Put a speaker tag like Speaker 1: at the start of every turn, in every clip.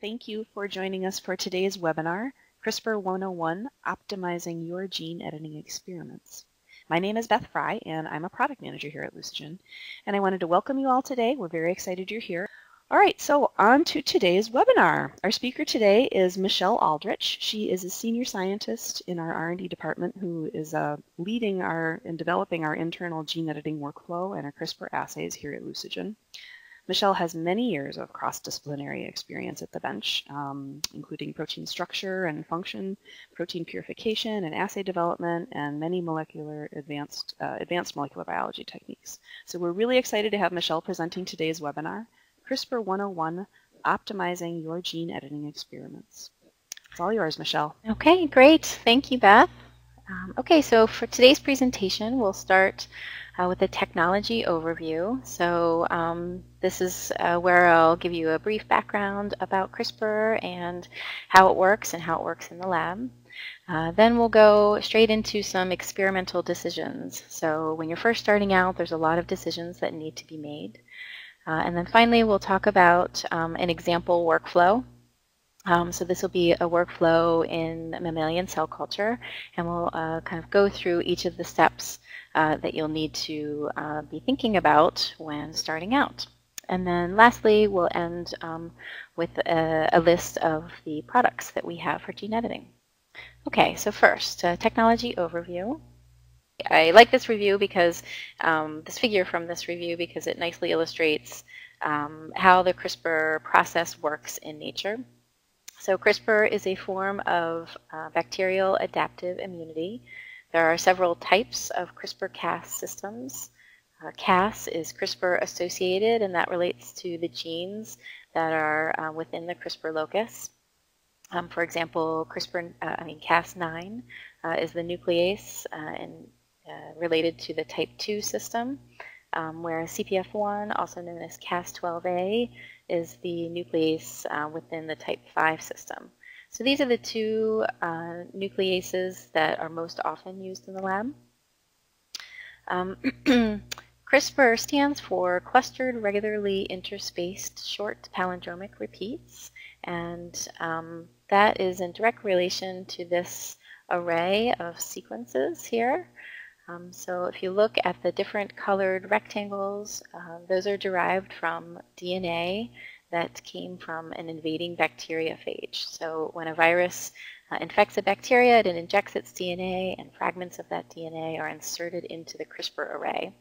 Speaker 1: Thank you for joining us for today's webinar, CRISPR 101, Optimizing Your Gene Editing Experiments. My name is Beth Fry, and I'm a product manager here at Lucigen, and I wanted to welcome you all today. We're very excited you're here. All right, so on to today's webinar. Our speaker today is Michelle Aldrich. She is a senior scientist in our R&D department who is uh, leading our and developing our internal gene editing workflow and our CRISPR assays here at Lucigen. Michelle has many years of cross-disciplinary experience at the bench, um, including protein structure and function, protein purification and assay development, and many molecular advanced, uh, advanced molecular biology techniques. So we're really excited to have Michelle presenting today's webinar, CRISPR 101, Optimizing Your Gene Editing Experiments. It's all yours, Michelle.
Speaker 2: Okay, great. Thank you, Beth. Um, okay, so for today's presentation, we'll start uh, with a technology overview. So um, this is uh, where I'll give you a brief background about CRISPR and how it works and how it works in the lab. Uh, then we'll go straight into some experimental decisions. So when you're first starting out, there's a lot of decisions that need to be made. Uh, and then finally, we'll talk about um, an example workflow um, so this will be a workflow in mammalian cell culture, and we'll uh, kind of go through each of the steps uh, that you'll need to uh, be thinking about when starting out. And then lastly, we'll end um, with a, a, list of the products that we have for gene editing. Okay, so first, technology overview. I like this review because um, this figure from this review because it nicely illustrates um, how the CRISPR process works in nature. So CRISPR is a form of uh, bacterial adaptive immunity. There are several types of CRISPR-Cas systems. Uh, Cas is CRISPR associated, and that relates to the genes that are uh, within the CRISPR locus. Um, for example, CRISPR, uh, I mean Cas9 uh, is the nuclease uh, and related to the type 2 system, um, whereas CPF1, also known as Cas12a, is the nuclease uh, within the type 5 system. So these are the two uh, nucleases that are most often used in the lab. Um, CRISPR stands for Clustered Regularly Interspaced Short Palindromic Repeats, and um, that is in direct relation to this array of sequences here. Um, so if you look at the different colored rectangles, uh, those are derived from DNA that came from an invading bacteriophage. So when a virus uh, infects a bacteria, it injects its DNA, and fragments of that DNA are inserted into the CRISPR array.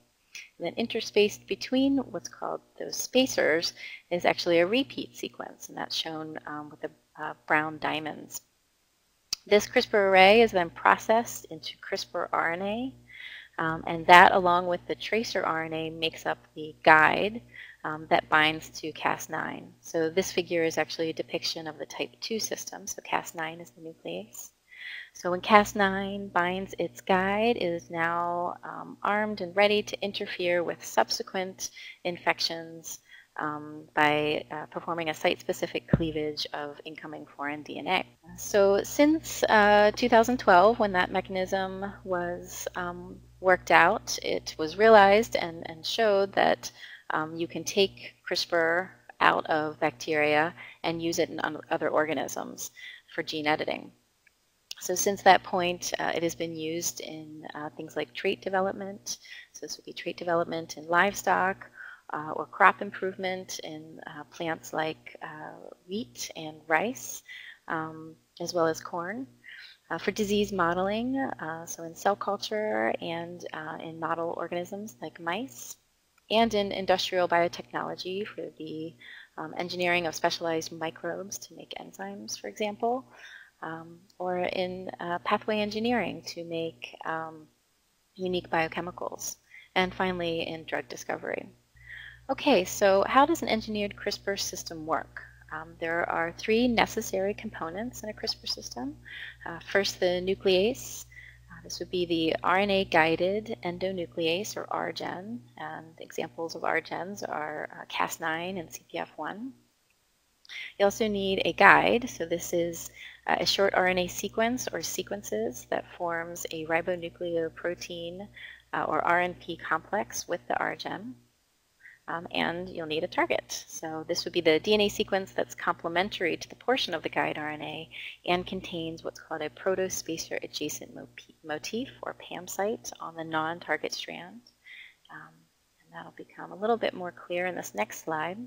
Speaker 2: And then interspaced between what's called those spacers is actually a repeat sequence, and that's shown um, with the uh, brown diamonds. This CRISPR array is then processed into CRISPR RNA, um, and that, along with the tracer RNA, makes up the guide um, that binds to Cas9. So this figure is actually a depiction of the type 2 system. So Cas9 is the nuclease. So when Cas9 binds its guide, it is now um, armed and ready to interfere with subsequent infections um, by uh, performing a site-specific cleavage of incoming foreign DNA. So since uh, 2012, when that mechanism was um, worked out, it was realized and, and showed that um, you can take CRISPR out of bacteria and use it in other organisms for gene editing. So since that point, uh, it has been used in uh, things like trait development. So this would be trait development in livestock uh, or crop improvement in uh, plants like uh, wheat and rice, um, as well as corn. Uh, for disease modeling, uh, so in cell culture and uh, in model organisms like mice, and in industrial biotechnology for the um, engineering of specialized microbes to make enzymes, for example, um, or in pathway engineering to make um, unique biochemicals, and finally in drug discovery. Okay, so how does an engineered CRISPR system work? Um, there are three necessary components in a CRISPR system. Uh, first, the nuclease. Uh, this would be the RNA-guided endonuclease, or RGen, and examples of RGens are uh, Cas9 and CPF1. You also need a guide, so this is uh, a short RNA sequence or sequences that forms a ribonucleoprotein uh, or RNP complex with the RGen. Um, and you'll need a target. So this would be the DNA sequence that's complementary to the portion of the guide RNA and contains what's called a protospacer adjacent motif, or PAM site, on the non-target strand. Um, and that'll become a little bit more clear in this next slide.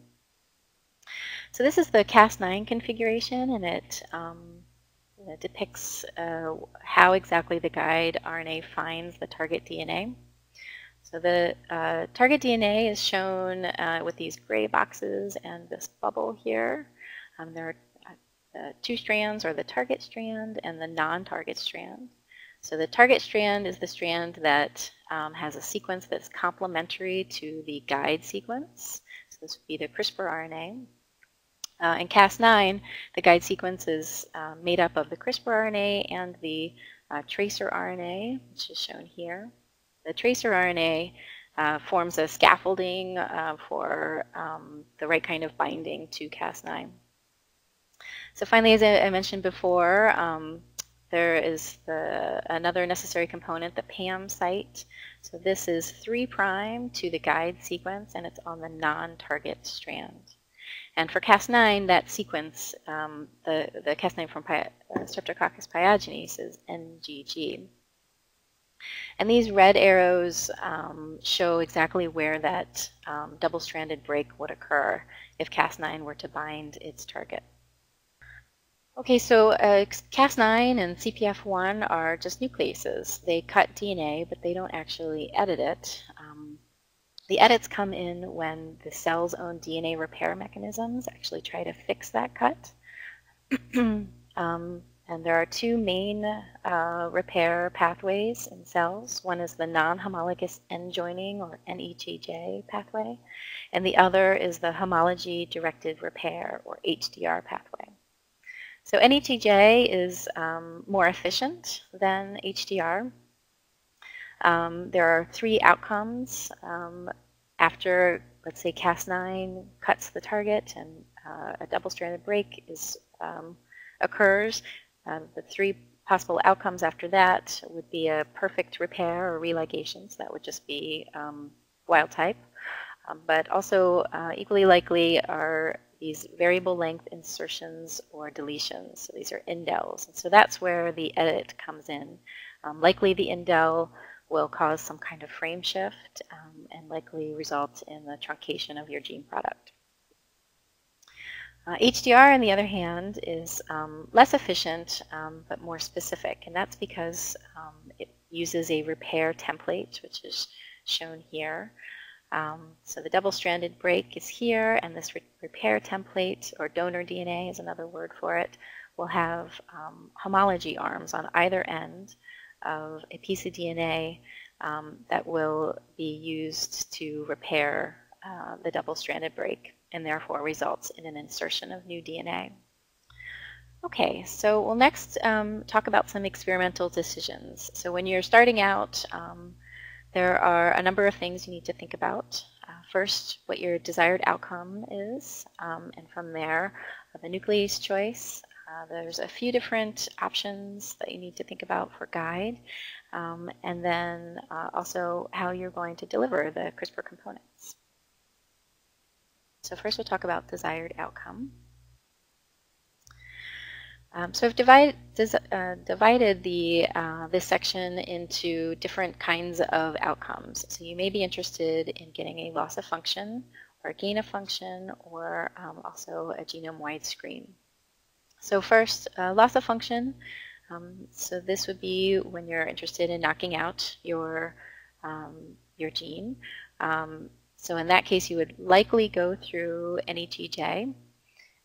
Speaker 2: So this is the Cas9 configuration, and it, um, depicts uh, how exactly the guide RNA finds the target DNA. So the uh, target DNA is shown uh, with these gray boxes and this bubble here. Um, there are uh, two strands or the target strand and the non-target strand. So the target strand is the strand that um, has a sequence that's complementary to the guide sequence. So this would be the CRISPR RNA. Uh, in Cas9, the guide sequence is uh, made up of the CRISPR RNA and the uh, tracer RNA, which is shown here. The tracer RNA uh, forms a scaffolding uh, for um, the right kind of binding to Cas9. So finally, as I, mentioned before, um, there is the, another necessary component, the PAM site. So this is 3' to the guide sequence, and it's on the non-target strand. And for Cas9, that sequence, um, the, the Cas9 from Pi uh, Streptococcus pyogenes is NGG. And these red arrows um, show exactly where that um, double-stranded break would occur if Cas9 were to bind its target. Okay, so uh, Cas9 and CPF1 are just nucleases. They cut DNA, but they don't actually edit it. Um, the edits come in when the cell's own DNA repair mechanisms actually try to fix that cut. um, and there are two main uh, repair pathways in cells. One is the non-homologous end joining, or NETJ pathway, and the other is the homology-directed repair, or HDR pathway. So NETJ is um, more efficient than HDR. Um, there are three outcomes um, after, let's say, Cas9 cuts the target and uh, a double-stranded break is um, occurs. Um, the three possible outcomes after that would be a perfect repair or religation, so that would just be um, wild type. Um, but also uh, equally likely are these variable length insertions or deletions. So these are indels. And so that's where the edit comes in. Um, likely the indel will cause some kind of frame shift um, and likely result in the truncation of your gene product. Uh, HDR, on the other hand, is um, less efficient um, but more specific, and that's because um, it uses a repair template, which is shown here. Um, so the double-stranded break is here, and this re repair template, or donor DNA is another word for it, will have um, homology arms on either end of a piece of DNA um, that will be used to repair uh, the double-stranded break and therefore results in an insertion of new DNA. Okay, so we'll next um, talk about some experimental decisions. So when you're starting out, um, there are a number of things you need to think about. Uh, first, what your desired outcome is, um, and from there, uh, the nuclease choice. Uh, there's a few different options that you need to think about for guide, um, and then uh, also how you're going to deliver the CRISPR components. So first we'll talk about desired outcome. Um, so I've divide, uh, divided the, uh, this section into different kinds of outcomes. So you may be interested in getting a loss of function or a gain of function or um, also a genome-wide screen. So first, uh, loss of function. Um, so this would be when you're interested in knocking out your, um, your gene. Um, so in that case, you would likely go through NETJ,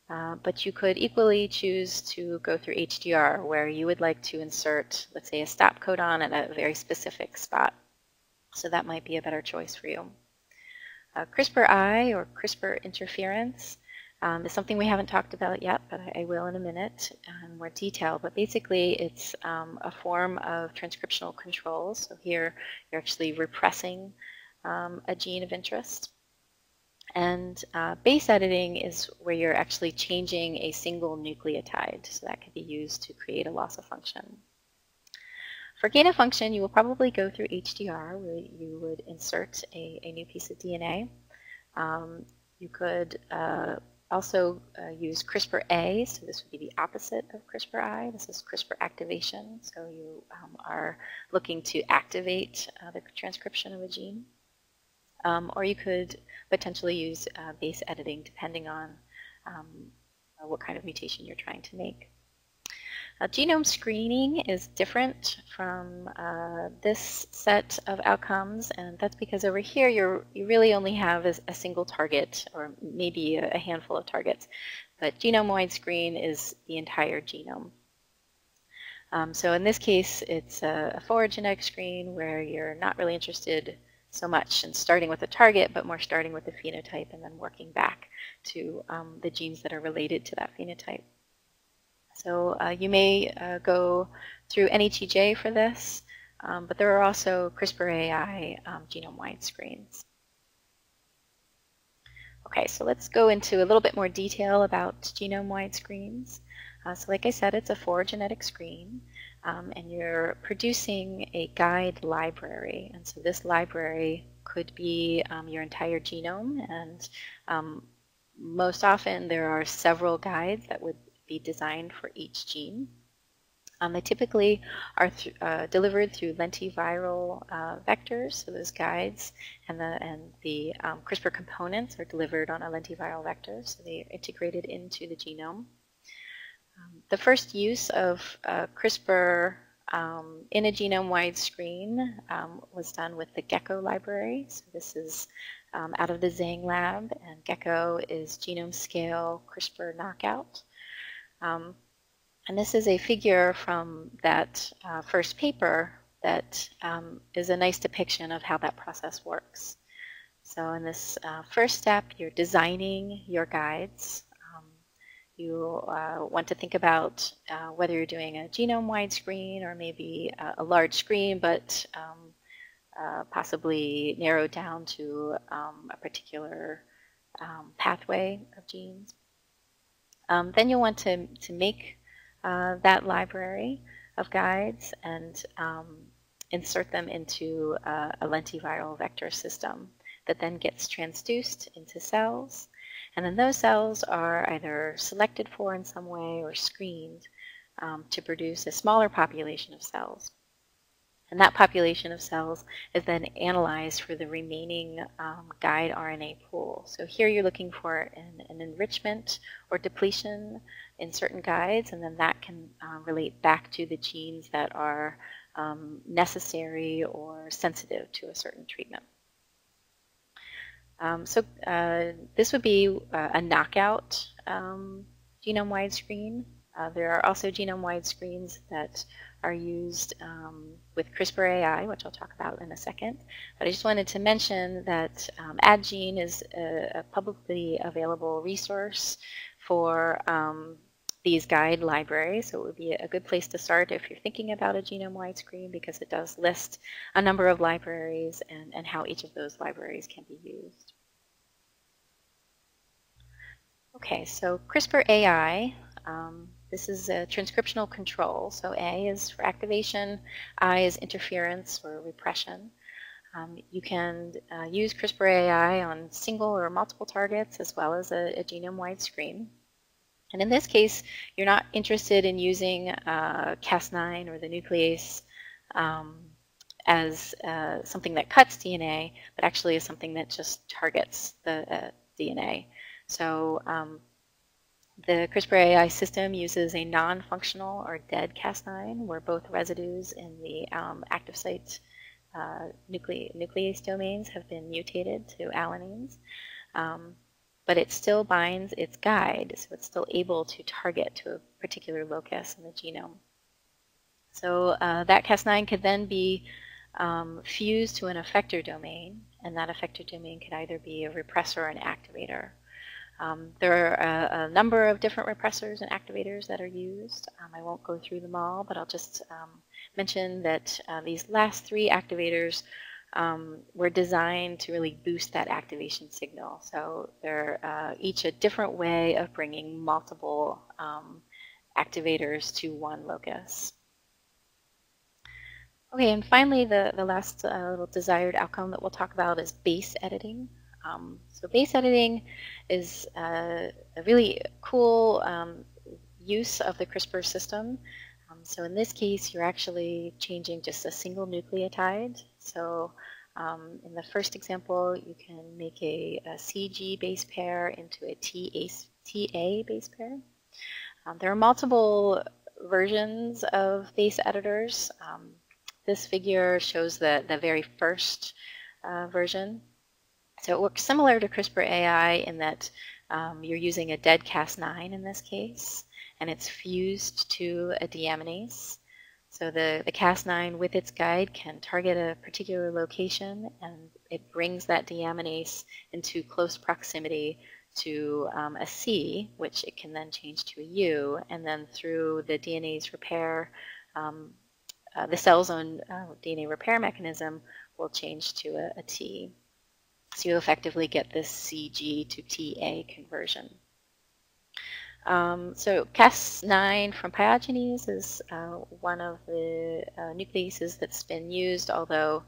Speaker 2: uh, but you could equally choose to go through HDR, where you would like to insert, let's say, a stop codon at a very specific spot. So that might be a better choice for you. Uh, CRISPR-I, or CRISPR interference, um, is something we haven't talked about yet, but I will in a minute in more detail. But basically, it's um, a form of transcriptional control. So here, you're actually repressing um, a gene of interest. And uh, base editing is where you're actually changing a single nucleotide. So that could be used to create a loss of function. For gain of function, you will probably go through HDR, where you would insert a, a new piece of DNA. Um, you could uh, also uh, use CRISPR-A, so this would be the opposite of CRISPR-I. This is CRISPR activation, so you um, are looking to activate uh, the transcription of a gene. Um, or you could potentially use uh, base editing depending on um, what kind of mutation you're trying to make. Uh, genome screening is different from uh, this set of outcomes, and that's because over here you you really only have a, a single target, or maybe a, a, handful of targets. But genome-wide screen is the entire genome. Um, so in this case, it's a, a forward genetic screen where you're not really interested so much and starting with a target, but more starting with the phenotype and then working back to um, the genes that are related to that phenotype. So uh, you may uh, go through NETJ for this, um, but there are also CRISPR-AI um, genome-wide screens. Okay, so let's go into a little bit more detail about genome-wide screens. Uh, so like I said, it's a four genetic screen, um, and you're producing a guide library. And so this library could be um, your entire genome, and um, most often there are several guides that would be designed for each gene. Um, they typically are th uh, delivered through lentiviral uh, vectors, so those guides and the, and the um, CRISPR components are delivered on a lentiviral vector, so they are integrated into the genome. The first use of uh, CRISPR um, in a genome-wide screen um, was done with the GECKO library. So this is um, out of the Zhang lab, and GECKO is genome scale CRISPR knockout. Um, and this is a figure from that uh, first paper that um, is a nice depiction of how that process works. So in this uh, first step, you're designing your guides. You uh, want to think about uh, whether you're doing a genome-wide screen or maybe a, a large screen, but um, uh, possibly narrowed down to um, a particular um, pathway of genes. Um, then you'll want to, to make uh, that library of guides and um, insert them into uh, a lentiviral vector system that then gets transduced into cells. And then those cells are either selected for in some way or screened um, to produce a smaller population of cells. And that population of cells is then analyzed for the remaining um, guide RNA pool. So here you're looking for an, an, enrichment or depletion in certain guides, and then that can uh, relate back to the genes that are um, necessary or sensitive to a certain treatment. Um, so uh, this would be uh, a knockout um, genome-wide screen. Uh, there are also genome-wide screens that are used um, with CRISPR AI, which I'll talk about in a second. But I just wanted to mention that um, AdGene is a, a, publicly available resource for um, these guide libraries. So it would be a good place to start if you're thinking about a genome-wide screen because it does list a number of libraries and, and how each of those libraries can be used. Okay, so CRISPR AI um, this is a transcriptional control. So A is for activation, I is interference or repression. Um, you can uh, use CRISPR AI on single or multiple targets as well as a, a genome-wide screen. And in this case, you're not interested in using uh, Cas9 or the nuclease um, as uh, something that cuts DNA, but actually is something that just targets the uh, DNA. So um, the CRISPR AI system uses a non-functional or dead Cas9 where both residues in the um, active site uh, nucle nuclease domains have been mutated to alanines. Um, but it still binds its guide, so it's still able to target to a particular locus in the genome. So uh, that Cas9 could then be um, fused to an effector domain, and that effector domain could either be a repressor or an activator. Um, there are a, a, number of different repressors and activators that are used. Um, I won't go through them all, but I'll just um, mention that uh, these last three activators um, were designed to really boost that activation signal. So they're uh, each a different way of bringing multiple um, activators to one locus. Okay, and finally, the, the last uh, little desired outcome that we'll talk about is base editing. Um, so base editing is uh, a really cool um, use of the CRISPR system. Um, so in this case, you're actually changing just a single nucleotide. So um, in the first example, you can make a, a CG base pair into a TA, TA base pair. Um, there are multiple versions of base editors. Um, this figure shows the, the very first uh, version. So it works similar to CRISPR AI in that um, you're using a dead Cas9 in this case, and it's fused to a deaminase. So the, the Cas9 with its guide can target a particular location and it brings that deaminase into close proximity to um, a C, which it can then change to a U, and then through the DNA's repair, um, uh, the cell's own uh, DNA repair mechanism will change to a, a T. So you effectively get this CG to TA conversion. Um, so Cas9 from Pyogenes is uh, one of the uh, nucleases that's been used, although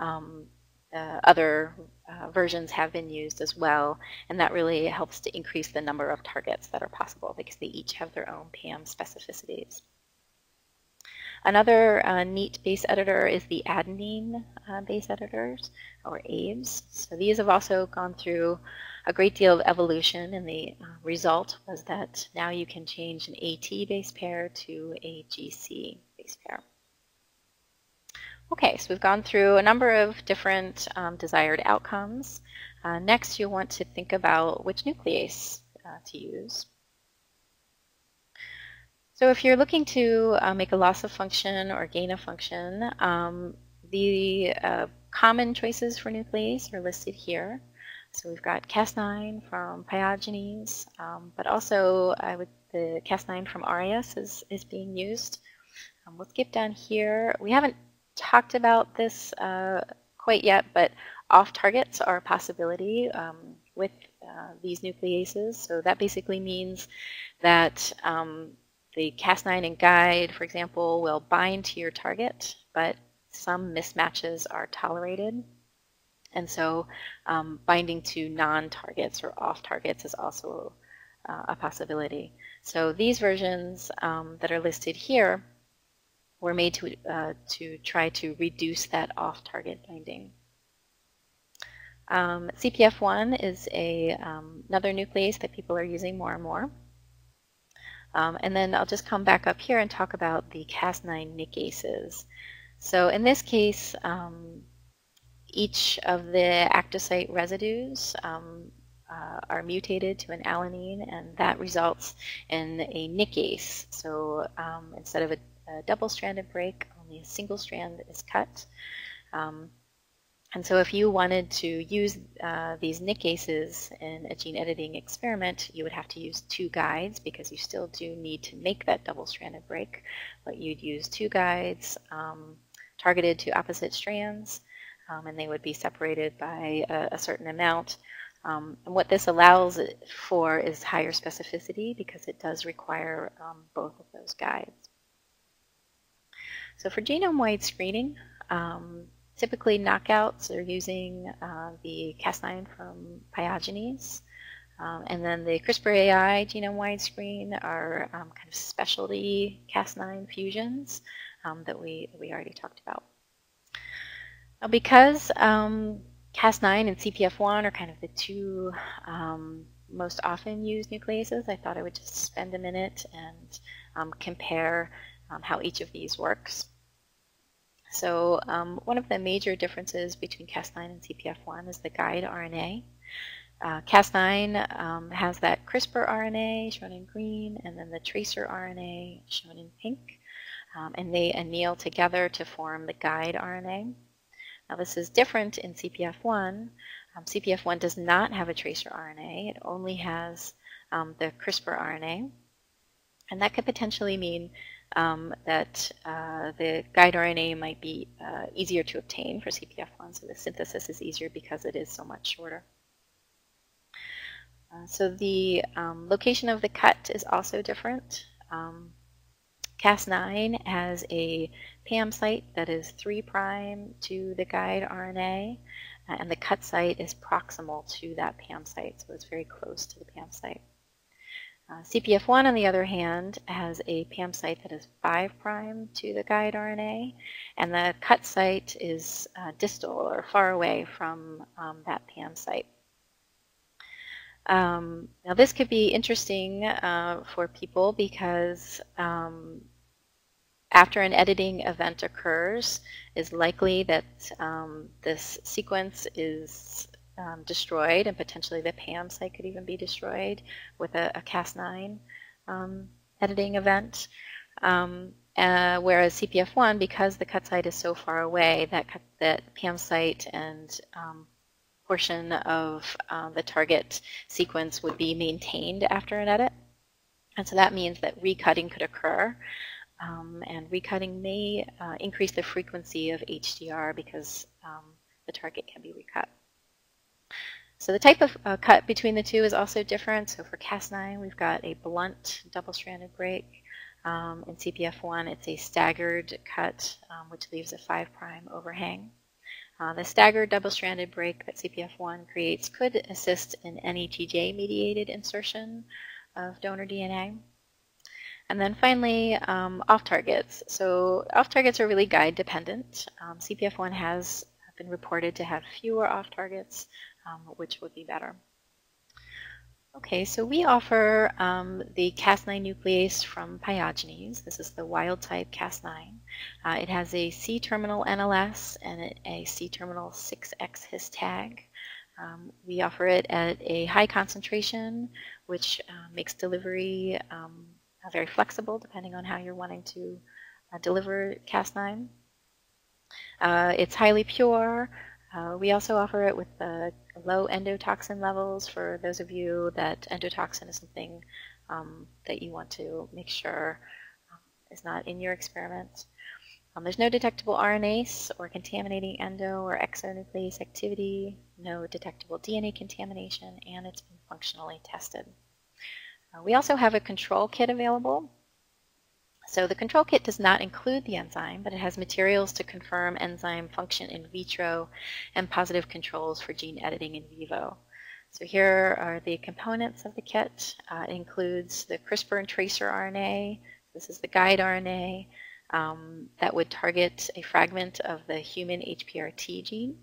Speaker 2: um, uh, other uh, versions have been used as well, and that really helps to increase the number of targets that are possible because they each have their own PAM specificities. Another uh, neat base editor is the adenine uh, base editors, or ABES. So these have also gone through a great deal of evolution, and the uh, result was that now you can change an AT base pair to a GC base pair. Okay, so we've gone through a number of different um, desired outcomes. Uh, next, you'll want to think about which nuclease uh, to use. So if you're looking to uh, make a loss of function or gain of function, um, the uh, common choices for nuclease are listed here. So we've got Cas9 from Pyogenes, um, but also the Cas9 from Aureus is, is being used. Um, we'll skip down here. We haven't talked about this uh, quite yet, but off-targets are a possibility um, with uh, these nucleases. So that basically means that um, the Cas9 and guide, for example, will bind to your target, but some mismatches are tolerated. And so um, binding to non-targets or off-targets is also uh, a possibility. So these versions um, that are listed here were made to, uh, to try to reduce that off-target binding. Um, CPF1 is a, um, another nuclease that people are using more and more. Um, and then I'll just come back up here and talk about the Cas9 nicases. So in this case, um, each of the active site residues um, uh, are mutated to an alanine, and that results in a nickase. So um, instead of a, a double-stranded break, only a single strand is cut. Um, and so if you wanted to use uh, these nicases in a gene editing experiment, you would have to use two guides because you still do need to make that double-stranded break. But you'd use two guides um, targeted to opposite strands, um, and they would be separated by a, a certain amount. Um, and what this allows for is higher specificity because it does require um, both of those guides. So for genome-wide screening, um, Typically knockouts are using uh, the Cas9 from Pyogenes. Um, and then the CRISPR AI genome-wide screen are um, kind of specialty Cas9 fusions um, that we, we already talked about. Now because um, Cas9 and CPF1 are kind of the two um, most often used nucleases, I thought I would just spend a minute and um, compare how each of these works. So um, one of the major differences between Cas9 and CPF1 is the guide RNA. Uh, Cas9 um, has that CRISPR RNA shown in green and then the tracer RNA shown in pink. Um, and they anneal together to form the guide RNA. Now this is different in CPF1. Um, CPF1 does not have a tracer RNA. It only has um, the CRISPR RNA. And that could potentially mean um, that uh, the guide RNA might be uh, easier to obtain for CPF1, so the synthesis is easier because it is so much shorter. Uh, so the um, location of the cut is also different. Um, Cas9 has a PAM site that is 3' to the guide RNA, uh, and the cut site is proximal to that PAM site, so it's very close to the PAM site. Uh, CPF1, on the other hand, has a PAM site that is 5' to the guide RNA, and the cut site is uh, distal or far away from um, that PAM site. Um, now this could be interesting uh, for people because um, after an editing event occurs, is likely that um, this sequence is um, destroyed and potentially the PAM site could even be destroyed with a, a Cas9 um, editing event. Um, uh, whereas CPF1, because the cut site is so far away, that, cut, that PAM site and um, portion of uh, the target sequence would be maintained after an edit. And so that means that recutting could occur. Um, and recutting may uh, increase the frequency of HDR because um, the target can be recut. So the type of uh, cut between the two is also different. So for Cas9, we've got a blunt double-stranded break. Um, in CPF1, it's a staggered cut, um, which leaves a 5' overhang. Uh, the staggered double-stranded break that CPF1 creates could assist in any TJ-mediated insertion of donor DNA. And then finally, um, off-targets. So off-targets are really guide-dependent. Um, CPF1 has been reported to have fewer off-targets um, which would be better. Okay, so we offer um, the Cas9 nuclease from Pyogenes. This is the wild type Cas9. Uh, it has a C-terminal NLS and a C-terminal 6X his tag. Um, we offer it at a high concentration, which uh, makes delivery um, very flexible depending on how you're wanting to uh, deliver Cas9. Uh, it's highly pure. Uh, we also offer it with uh, low endotoxin levels for those of you that endotoxin is something um, that you want to make sure um, is not in your experiment. Um, there's no detectable RNase or contaminating endo or exonuclease activity, no detectable DNA contamination, and it's been functionally tested. Uh, we also have a control kit available so the control kit does not include the enzyme, but it has materials to confirm enzyme function in vitro and positive controls for gene editing in vivo. So here are the components of the kit. Uh, it includes the CRISPR and tracer RNA. This is the guide RNA um, that would target a fragment of the human HPRT gene.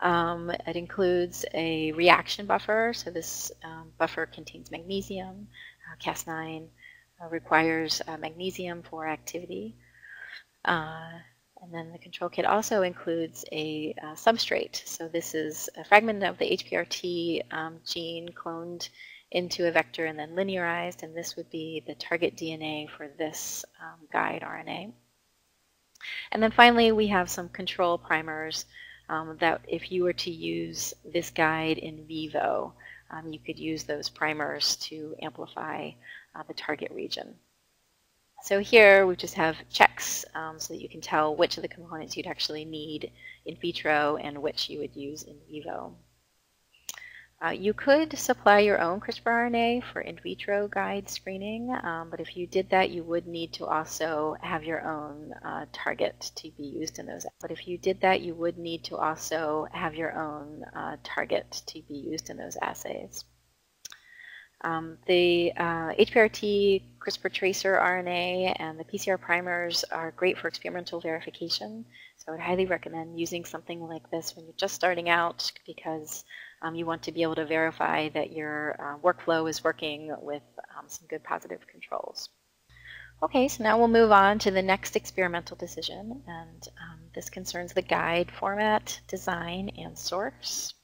Speaker 2: Um, it includes a reaction buffer. So this um, buffer contains magnesium, uh, Cas9, uh, requires uh, magnesium for activity. Uh, and then the control kit also includes a uh, substrate. So this is a fragment of the HPRT um, gene cloned into a vector and then linearized, and this would be the target DNA for this um, guide RNA. And then finally, we have some control primers um, that if you were to use this guide in vivo, um, you could use those primers to amplify uh, the target region. So here we just have checks um, so that you can tell which of the components you'd actually need in vitro and which you would use in vivo. Uh, you could supply your own CRISPR RNA for in vitro guide screening, um, but if you did that, you would need to also have your own uh, target to be used in those. But if you did that, you would need to also have your own uh, target to be used in those assays. Um, the uh, HPRT CRISPR tracer RNA and the PCR primers are great for experimental verification. So I would highly recommend using something like this when you're just starting out because um, you want to be able to verify that your uh, workflow is working with um, some good positive controls. Okay, so now we'll move on to the next experimental decision, and um, this concerns the guide format, design, and source.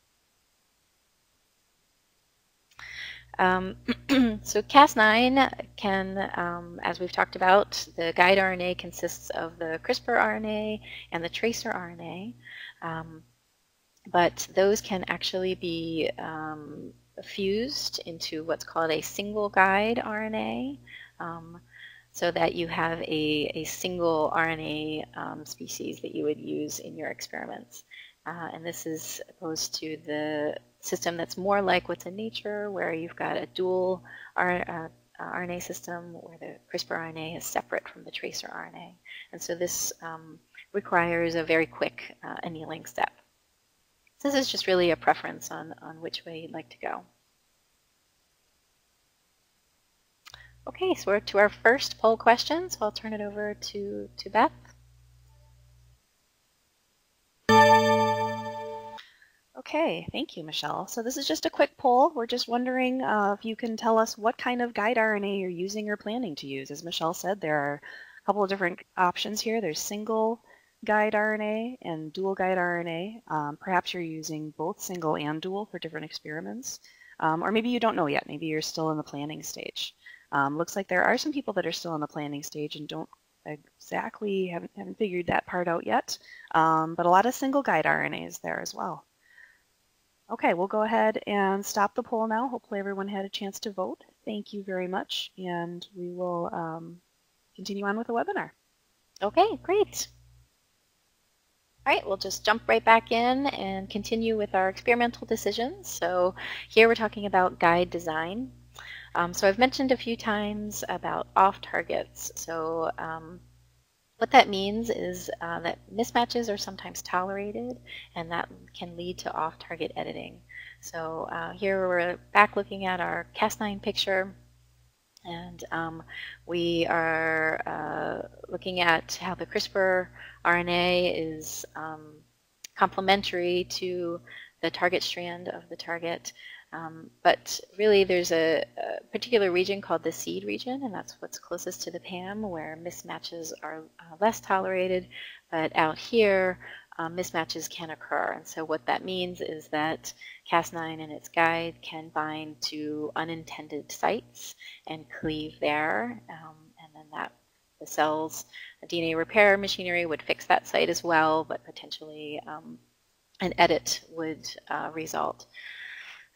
Speaker 2: Um, so Cas9 can, um, as we've talked about, the guide RNA consists of the CRISPR RNA and the tracer RNA, um, but those can actually be um, fused into what's called a single guide RNA, um, so that you have a, a single RNA um, species that you would use in your experiments. Uh, and this is opposed to the system that's more like what's in nature, where you've got a dual R, uh, RNA system where the CRISPR RNA is separate from the tracer RNA. And so this um, requires a very quick uh, annealing step. So this is just really a preference on, on which way you'd like to go. Okay, so we're to our first poll question, so I'll turn it over to, to Beth.
Speaker 1: Okay, thank you, Michelle. So this is just a quick poll. We're just wondering uh, if you can tell us what kind of guide RNA you're using or planning to use. As Michelle said, there are a couple of different options here. There's single guide RNA and dual guide RNA. Um, perhaps you're using both single and dual for different experiments. Um, or maybe you don't know yet. Maybe you're still in the planning stage. Um, looks like there are some people that are still in the planning stage and don't exactly, haven't, haven't figured that part out yet. Um, but a lot of single guide RNAs there as well. Okay, we'll go ahead and stop the poll now. Hopefully everyone had a chance to vote. Thank you very much, and we will um, continue on with the webinar.
Speaker 2: Okay, great. All right, we'll just jump right back in and continue with our experimental decisions. So here we're talking about guide design. Um, so I've mentioned a few times about off targets. So um, what that means is uh, that mismatches are sometimes tolerated and that can lead to off-target editing. So uh, here we're back looking at our Cas9 picture and um, we are uh, looking at how the CRISPR RNA is um, complementary to the target strand of the target um, but really there's a, a, particular region called the seed region, and that's what's closest to the PAM, where mismatches are uh, less tolerated. But out here, um, mismatches can occur. And so what that means is that Cas9 and its guide can bind to unintended sites and cleave there. Um, and then that the cell's DNA repair machinery would fix that site as well, but potentially um, an edit would uh, result.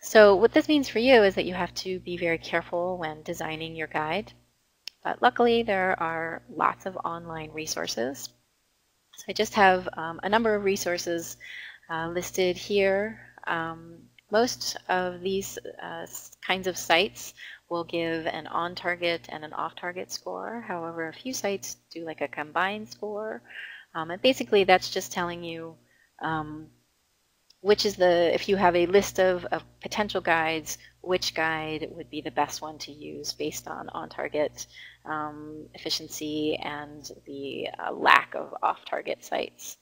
Speaker 2: So what this means for you is that you have to be very careful when designing your guide. But luckily, there are lots of online resources. So I just have um, a number of resources uh, listed here. Um, most of these uh, kinds of sites will give an on-target and an off-target score. However, a few sites do like a combined score. Um, and basically, that's just telling you um, which is the, if you have a list of, of potential guides, which guide would be the best one to use based on on-target um, efficiency and the uh, lack of off-target sites.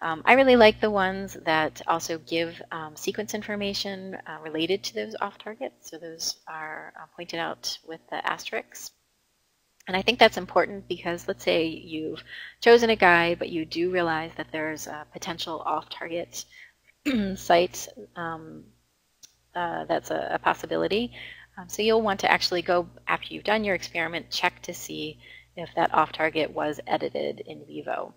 Speaker 2: Um, I really like the ones that also give um, sequence information uh, related to those off-targets. So those are uh, pointed out with the asterisks. And I think that's important because let's say you've chosen a guide, but you do realize that there's a potential off-target site, um, uh, that's a, a possibility. Um, so you'll want to actually go, after you've done your experiment, check to see if that off-target was edited in vivo.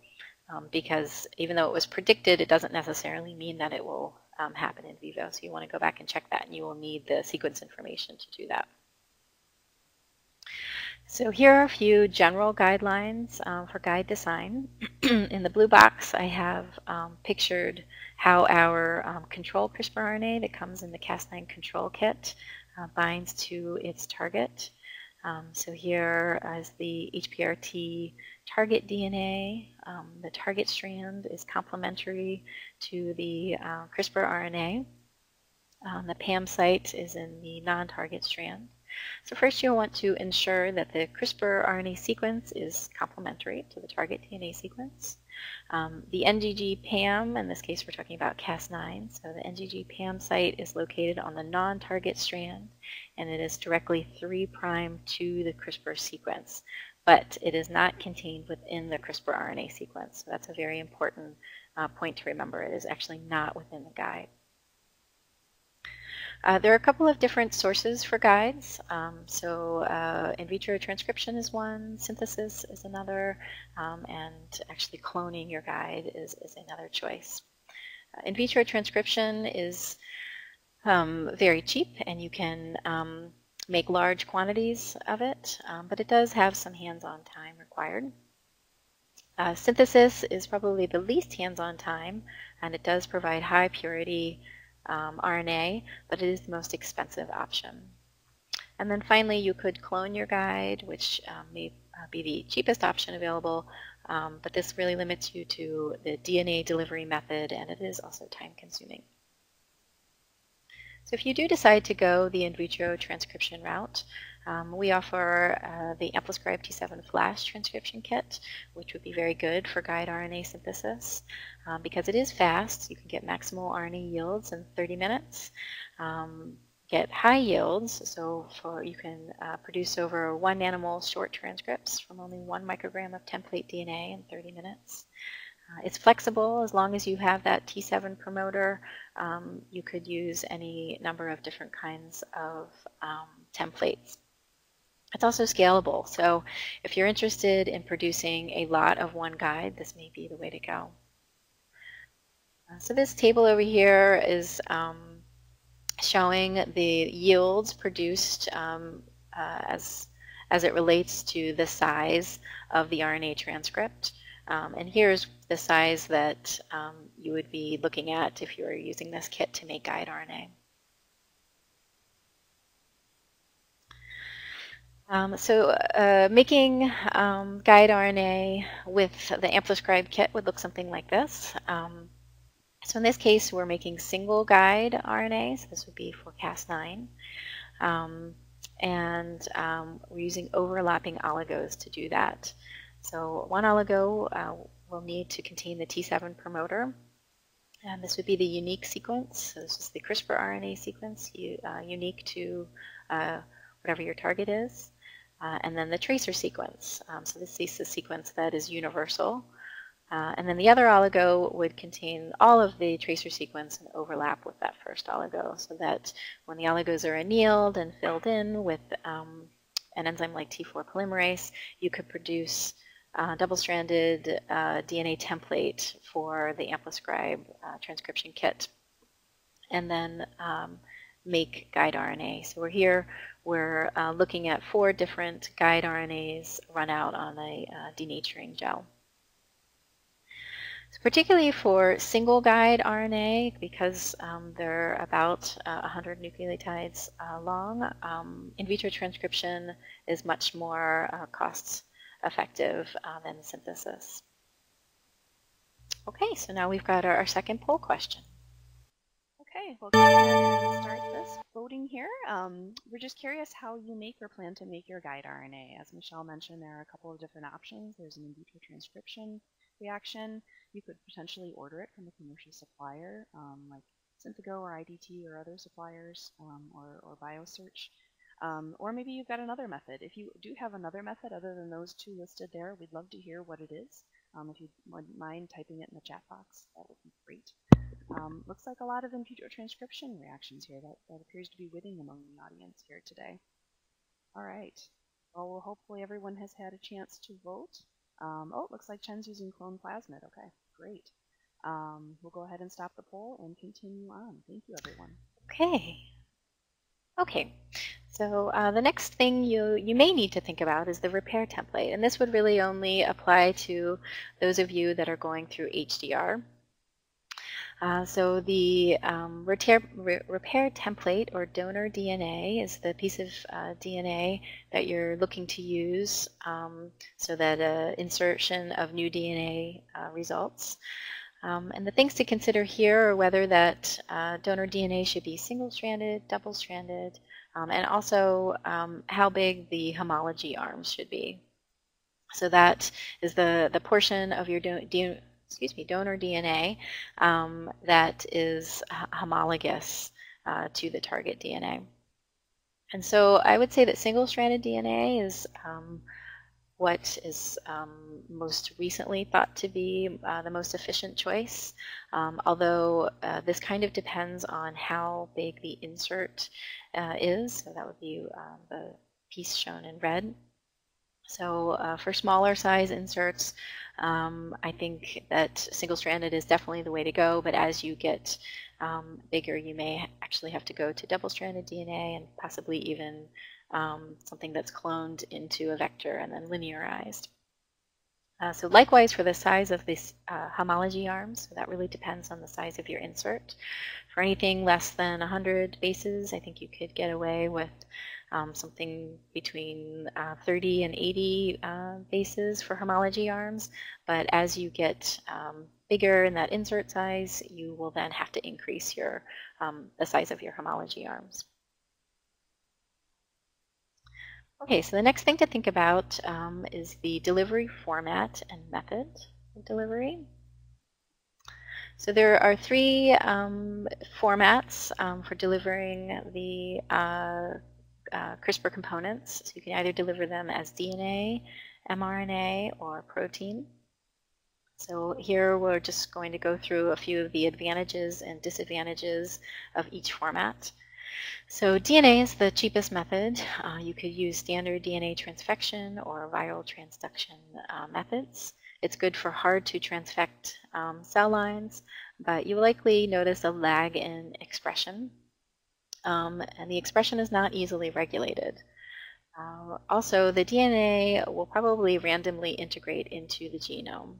Speaker 2: Um, because even though it was predicted, it doesn't necessarily mean that it will um, happen in vivo. So you want to go back and check that, and you will need the sequence information to do that. So here are a few general guidelines um, for guide design. in the blue box, I have um, pictured how our um, control CRISPR RNA that comes in the Cas9 control kit uh, binds to its target. Um, so here is the HPRT target DNA. Um, the target strand is complementary to the uh, CRISPR RNA. Um, the PAM site is in the non-target strand. So first you'll want to ensure that the CRISPR RNA sequence is complementary to the target DNA sequence. Um, the NGG PAM, in this case we're talking about Cas9, so the NGG PAM site is located on the non-target strand and it is directly 3' to the CRISPR sequence, but it is not contained within the CRISPR RNA sequence. So that's a very important uh, point to remember. It is actually not within the guide. Uh, there are a couple of different sources for guides. Um, so uh, in vitro transcription is one, synthesis is another, um, and actually cloning your guide is, is another choice. Uh, in vitro transcription is um, very cheap and you can um, make large quantities of it, um, but it does have some hands-on time required. Uh, synthesis is probably the least hands-on time and it does provide high purity um, RNA, but it is the most expensive option. And then finally, you could clone your guide, which um, may uh, be the cheapest option available, um, but this really limits you to the DNA delivery method, and it is also time consuming. So if you do decide to go the in vitro transcription route, um, we offer uh, the AmpliScribe T7 Flash transcription kit, which would be very good for guide RNA synthesis. Um, because it is fast, you can get maximal RNA yields in 30 minutes, um, get high yields, so for you can uh, produce over one nanomole short transcripts from only one microgram of template DNA in 30 minutes. Uh, it's flexible as long as you have that T7 promoter. Um, you could use any number of different kinds of um, templates. It's also scalable, so if you're interested in producing a lot of one guide, this may be the way to go. Uh, so this table over here is um, showing the yields produced um, uh, as, as it relates to the size of the RNA transcript. Um, and here's the size that um, you would be looking at if you were using this kit to make guide RNA. Um, so uh, making um, guide RNA with the AmpliScribe kit would look something like this. Um, so in this case, we're making single guide RNA. So this would be for Cas9. Um, and um, we're using overlapping oligos to do that. So one oligo uh, will need to contain the T7 promoter. And this would be the unique sequence. So this is the CRISPR RNA sequence, uh, unique to uh, whatever your target is. Uh, and then the tracer sequence. Um, so this is the sequence that is universal. Uh, and then the other oligo would contain all of the tracer sequence and overlap with that first oligo so that when the oligos are annealed and filled in with um, an enzyme like T4 polymerase, you could produce uh, double-stranded uh, DNA template for the AmpliScribe uh, transcription kit. And then um, make guide RNA. So we're here, we're uh, looking at four different guide RNAs run out on a uh, denaturing gel. So particularly for single guide RNA, because um, they're about uh, 100 nucleotides uh, long, um, in vitro transcription is much more uh, cost effective uh, than synthesis. Okay, so now we've got our, our second poll question.
Speaker 1: Okay, we'll start this voting here. Um, we're just curious how you make or plan to make your guide RNA. As Michelle mentioned, there are a couple of different options. There's an in vitro transcription reaction. You could potentially order it from a commercial supplier um, like Synthago or IDT or other suppliers um, or, or BioSearch. Um, or maybe you've got another method. If you do have another method other than those two listed there, we'd love to hear what it is. Um, if you wouldn't mind typing it in the chat box, that would be great. Um, looks like a lot of in vitro transcription reactions here. That, that appears to be winning among the audience here today. All right. Well, hopefully everyone has had a chance to vote. Um, oh, it looks like Chen's using clone plasmid. Okay, great. Um, we'll go ahead and stop the poll and continue on. Thank you, everyone.
Speaker 2: Okay. Okay, so uh, the next thing you, you may need to think about is the repair template. And this would really only apply to those of you that are going through HDR. Uh, so the um, repair, re repair, template or donor DNA is the piece of uh, DNA that you're looking to use um, so that uh, insertion of new DNA uh, results. Um, and the things to consider here are whether that uh, donor DNA should be single-stranded, double-stranded, um, and also um, how big the homology arms should be. So that is the, the portion of your excuse me, donor DNA um, that is homologous uh, to the target DNA. And so I would say that single-stranded DNA is um, what is um, most recently thought to be uh, the most efficient choice, um, although uh, this kind of depends on how big the insert uh, is. So that would be uh, the piece shown in red. So uh, for smaller size inserts, um, I think that single-stranded is definitely the way to go, but as you get um, bigger, you may actually have to go to double-stranded DNA and possibly even um, something that's cloned into a vector and then linearized. Uh, so likewise for the size of this uh, homology arms, so that really depends on the size of your insert. For anything less than 100 bases, I think you could get away with um, something between uh, 30 and 80 uh, bases for homology arms. But as you get um, bigger in that insert size, you will then have to increase your um, the size of your homology arms. Okay, so the next thing to think about um, is the delivery format and method of delivery. So there are three um, formats um, for delivering the uh, uh, CRISPR components. So you can either deliver them as DNA, mRNA, or protein. So here we're just going to go through a few of the advantages and disadvantages of each format. So DNA is the cheapest method. Uh, you could use standard DNA transfection or viral transduction uh, methods. It's good for hard to transfect um, cell lines, but you will likely notice a lag in expression. Um, and the expression is not easily regulated. Uh, also, the DNA will probably randomly integrate into the genome.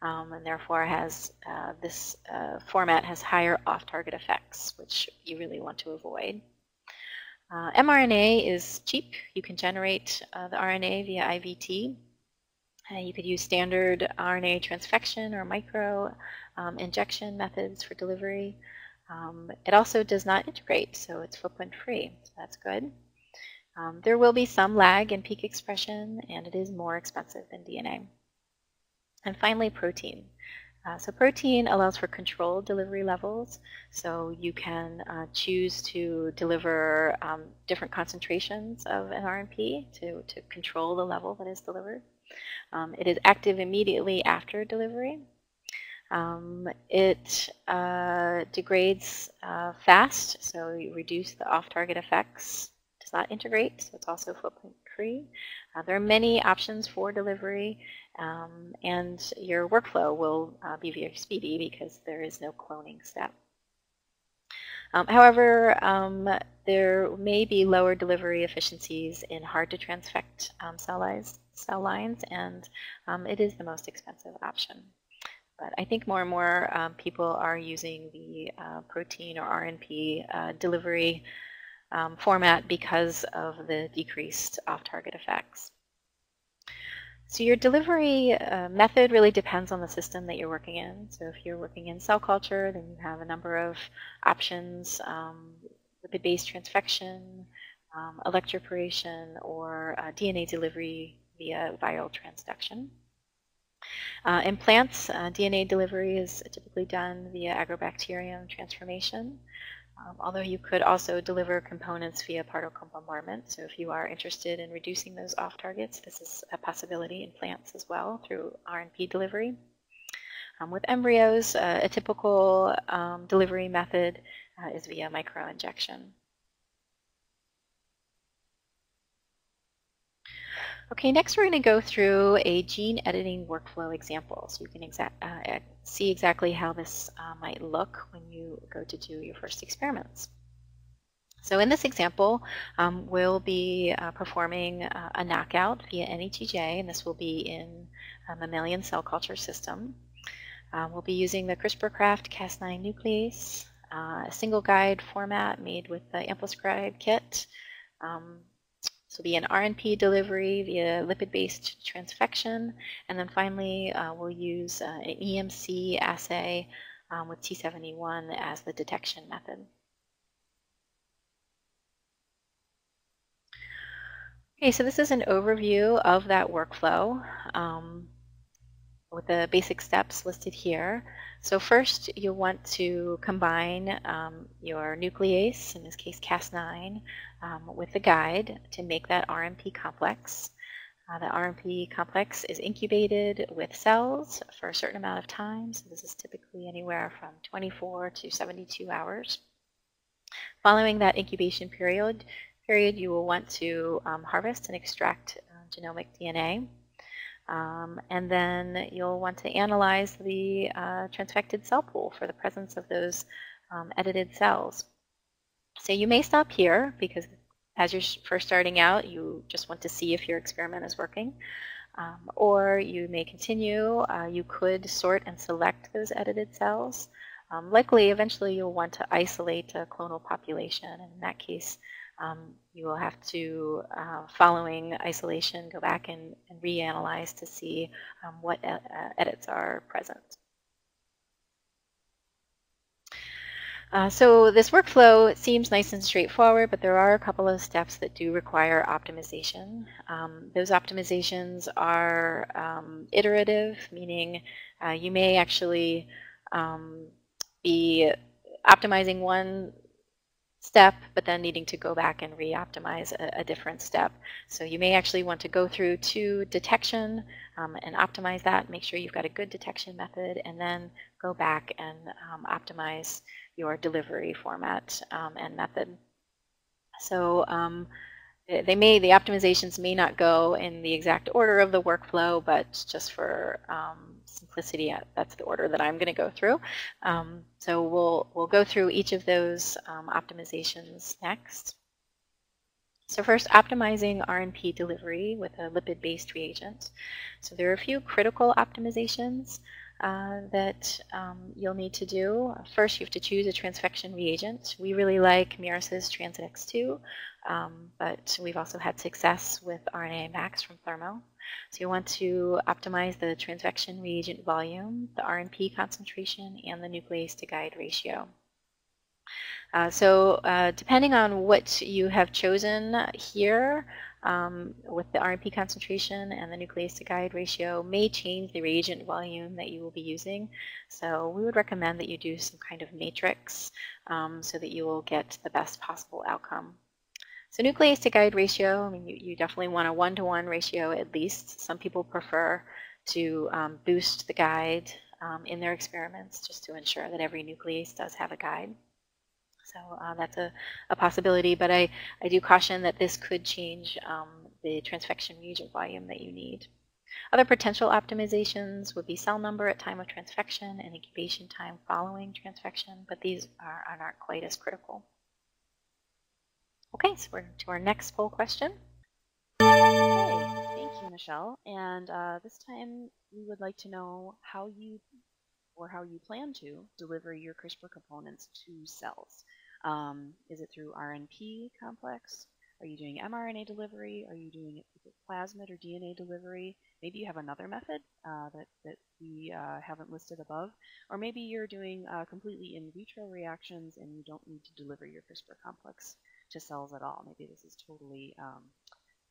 Speaker 2: Um, and therefore has uh, this uh, format has higher off-target effects, which you really want to avoid. Uh, mRNA is cheap. You can generate uh, the RNA via IVT. Uh, you could use standard RNA transfection or micro um, injection methods for delivery. Um, it also does not integrate, so it's footprint free. So that's good. Um, there will be some lag in peak expression, and it is more expensive than DNA. And finally, protein. Uh, so protein allows for controlled delivery levels. So you can uh, choose to deliver um, different concentrations of an RNP to, to control the level that is delivered. Um, it is active immediately after delivery. Um, it uh, degrades uh, fast, so you reduce the off-target effects. Does not integrate, so it's also footprint-free. Uh, there are many options for delivery, um, and your workflow will uh, be very speedy because there is no cloning step. Um, however, um, there may be lower delivery efficiencies in hard to transfect um, cell, lines, cell lines, and um, it is the most expensive option. But I think more and more um, people are using the uh, protein or RNP uh, delivery um, format because of the decreased off-target effects. So your delivery uh, method really depends on the system that you're working in. So if you're working in cell culture, then you have a number of options, um, lipid-based transfection, um, electroporation, or uh, DNA delivery via viral transduction. Uh, in plants, uh, DNA delivery is typically done via agrobacterium transformation. Um, although you could also deliver components via particle bombardment. So if you are interested in reducing those off targets, this is a possibility in plants as well through RNP delivery. Um, with embryos, uh, a typical um, delivery method uh, is via microinjection. Okay, next we're going to go through a gene editing workflow example so you can exa uh, see exactly how this uh, might look when you go to do your first experiments. So in this example, um, we'll be uh, performing uh, a knockout via NETJ, and this will be in a mammalian cell culture system. Uh, we'll be using the CRISPR-Craft Cas9 nuclease, uh, a single guide format made with the AmpliScribe kit, um, so be an RNP delivery via lipid-based transfection. And then finally, uh, we'll use uh, an EMC assay um, with T71 as the detection method. Okay, so this is an overview of that workflow um, with the basic steps listed here. So first, you'll want to combine um, your nuclease, in this case Cas9, um, with the guide to make that RNP complex. Uh, the RNP complex is incubated with cells for a certain amount of time. So this is typically anywhere from 24 to 72 hours. Following that incubation period, period you will want to um, harvest and extract uh, genomic DNA. Um, and then you'll want to analyze the uh, transfected cell pool for the presence of those um, edited cells. So you may stop here because as you're first starting out, you just want to see if your experiment is working. Um, or you may continue. Uh, you could sort and select those edited cells. Um, likely, eventually, you'll want to isolate a clonal population. And in that case, um, you will have to, uh, following isolation, go back and, and reanalyze to see um, what uh, edits are present. Uh, so this workflow seems nice and straightforward, but there are a couple of steps that do require optimization. Um, those optimizations are um, iterative, meaning uh, you may actually um, be optimizing one step, but then needing to go back and re-optimize a, a, different step. So you may actually want to go through to detection um, and optimize that, make sure you've got a good detection method, and then go back and um, optimize your delivery format um, and method. So um, they may the optimizations may not go in the exact order of the workflow, but just for um, simplicity, uh, that's the order that I'm going to go through. Um, so we'll we'll go through each of those optimizations next. So first, optimizing RNP delivery with a lipid-based reagent. So there are a few critical optimizations uh, that um, you'll need to do. First, you have to choose a transfection reagent. We really like Miras's TransitX2, um, but we've also had success with RNA Max from Thermo. So you want to optimize the transfection reagent volume, the RNP concentration, and the nuclease to guide ratio. Uh, so uh, depending on what you have chosen here, um, with the RNP concentration and the nuclease to guide ratio may change the reagent volume that you will be using. So we would recommend that you do some kind of matrix um, so that you will get the best possible outcome. So nuclease to guide ratio, I mean, you, you definitely want a one-to-one -one ratio at least. Some people prefer to um, boost the guide um, in their experiments just to ensure that every nuclease does have a guide. So uh, that's a, a, possibility, but I, I do caution that this could change um, the transfection reagent volume that you need. Other potential optimizations would be cell number at time of transfection and incubation time following transfection, but these are, are not quite as critical. Okay, so we're to our next poll question.
Speaker 1: Okay, thank you, Michelle. And uh, this time we would like to know how you or how you plan to deliver your CRISPR components to cells. Um, is it through RNP complex? Are you doing mRNA delivery? Are you doing plasmid or DNA delivery? Maybe you have another method uh, that, that we uh, haven't listed above. Or maybe you're doing uh, completely in vitro reactions and you don't need to deliver your CRISPR complex to cells at all. Maybe this is totally um,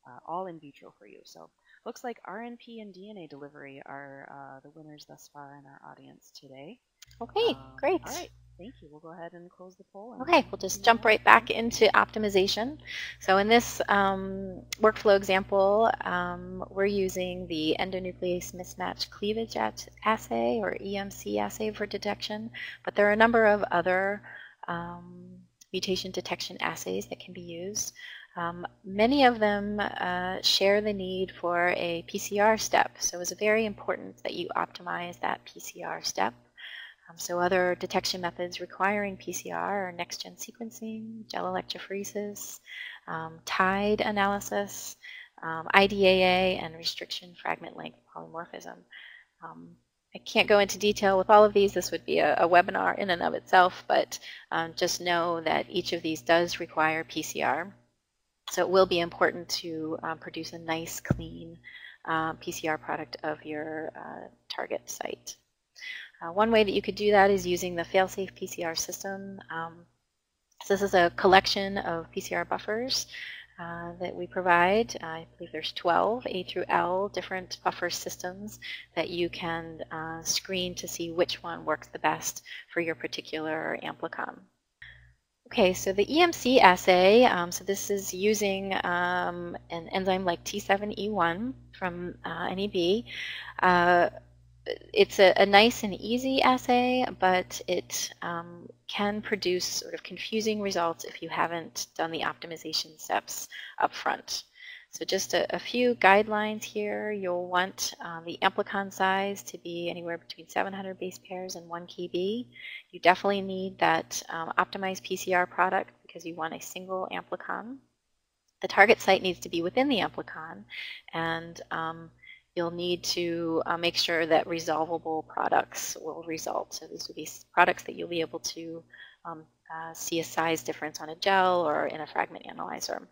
Speaker 1: uh, all in vitro for you. So looks like RNP and DNA delivery are uh, the winners thus far in our audience today.
Speaker 2: Okay, um, great.
Speaker 1: All right. Thank you. We'll go ahead and close the poll.
Speaker 2: Okay, we'll just jump right back into optimization. So in this um, workflow example, um, we're using the endonuclease mismatch cleavage assay or EMC assay for detection, but there are a number of other um, mutation detection assays that can be used. Um, many of them uh, share the need for a PCR step, so it's very important that you optimize that PCR step. Um, so other detection methods requiring PCR are next-gen sequencing, gel electrophoresis, um, tide analysis, um, IDAA, and restriction fragment length polymorphism. Um, I can't go into detail with all of these. This would be a, a webinar in and of itself, but um, just know that each of these does require PCR. So it will be important to um, produce a nice, clean uh, PCR product of your uh, target site. Uh, one way that you could do that is using the failsafe PCR system. Um, so this is a collection of PCR buffers uh, that we provide. I believe there's 12 A through L different buffer systems that you can uh, screen to see which one works the best for your particular amplicon. Okay, so the EMC assay, um, so this is using um, an enzyme like T7E1 from uh, NEB. It's a, a, nice and easy assay, but it um, can produce sort of confusing results if you haven't done the optimization steps up front. So just a, a few guidelines here. You'll want um, the amplicon size to be anywhere between 700 base pairs and 1 kb. You definitely need that um, optimized PCR product because you want a single amplicon. The target site needs to be within the amplicon, and um, you'll need to uh, make sure that resolvable products will result. So these will be products that you'll be able to um, uh, see a size difference on a gel or in a fragment analyzer.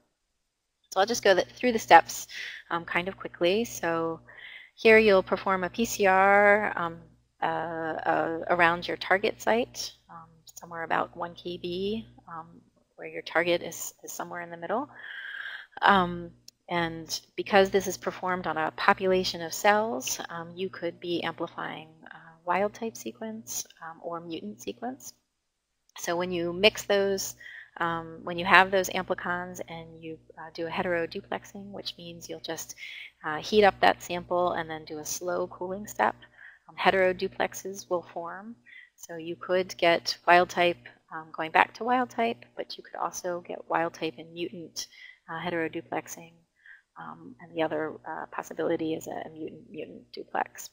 Speaker 2: So I'll just go through the steps um, kind of quickly. So here you'll perform a PCR um, uh, uh, around your target site, um, somewhere about 1 kb, um, where your target is, is somewhere in the middle. Um, and because this is performed on a population of cells, um, you could be amplifying wild type sequence um, or mutant sequence. So when you mix those, um, when you have those amplicons and you uh, do a heteroduplexing, which means you'll just uh, heat up that sample and then do a slow cooling step, um, heteroduplexes will form. So you could get wild type um, going back to wild type, but you could also get wild type and mutant uh, heteroduplexing. Um, and the other uh, possibility is a mutant-mutant duplex.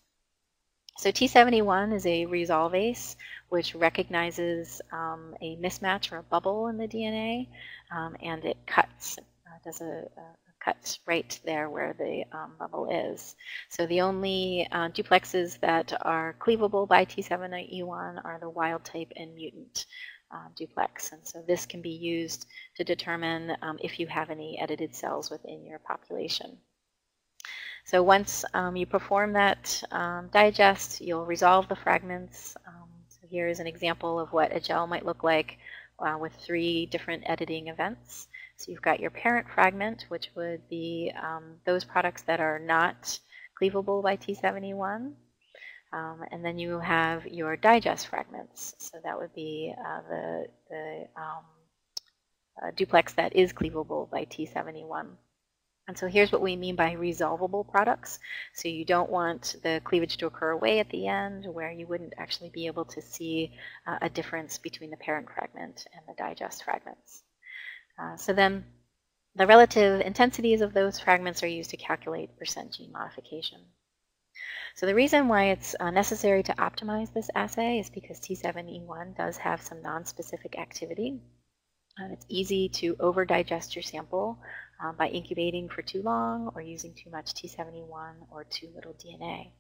Speaker 2: So T71 is a resolvase which recognizes um, a mismatch or a bubble in the DNA um, and it cuts, uh, does a, a, cut right there where the um, bubble is. So the only uh, duplexes that are cleavable by T7E1 are the wild type and mutant uh, duplex. And so this can be used to determine um, if you have any edited cells within your population. So once um, you perform that um, digest, you'll resolve the fragments. Um, so here is an example of what a gel might look like uh, with three different editing events. So you've got your parent fragment, which would be um, those products that are not cleavable by T71. Um, and then you have your digest fragments. So that would be uh, the, the um, uh, duplex that is cleavable by T71. And so here's what we mean by resolvable products. So you don't want the cleavage to occur away at the end where you wouldn't actually be able to see uh, a difference between the parent fragment and the digest fragments. Uh, so then the relative intensities of those fragments are used to calculate percent gene modification. So the reason why it's uh, necessary to optimize this assay is because T7E1 does have some non-specific activity. Uh, it's easy to over-digest your sample um, by incubating for too long or using too much T71 or too little DNA.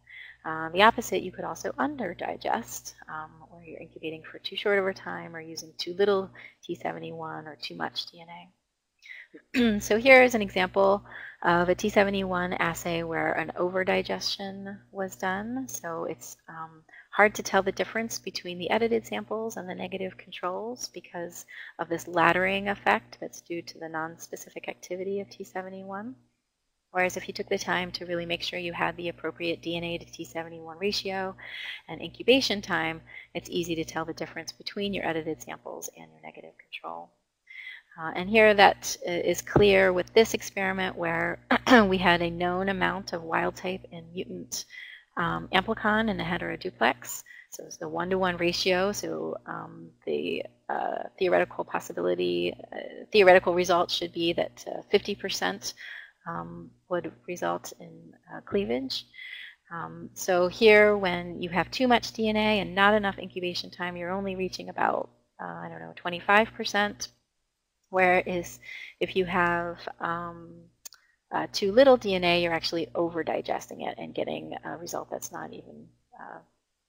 Speaker 2: Um, the opposite, you could also under-digest, um, where you're incubating for too short of a time or using too little T71 or too much DNA. so here is an example of a T71 assay where an over-digestion was done. So it's um, hard to tell the difference between the edited samples and the negative controls because of this laddering effect that's due to the non-specific activity of T71. Whereas if you took the time to really make sure you had the appropriate DNA to T71 ratio and incubation time, it's easy to tell the difference between your edited samples and your negative control. Uh, and here that uh, clear with this experiment where we had a known amount of wild type and mutant um, amplicon and a heteroduplex. So it's the one-to-one -one ratio. So um, the uh, theoretical possibility, uh, theoretical result should be that 50% uh, um, would result in uh, cleavage. Um, so here, when you have too much DNA and not enough incubation time, you're only reaching about, uh, I don't know, 25%. Whereas if you have um, uh, too little DNA, you're actually over digesting it and getting a result that's not even uh,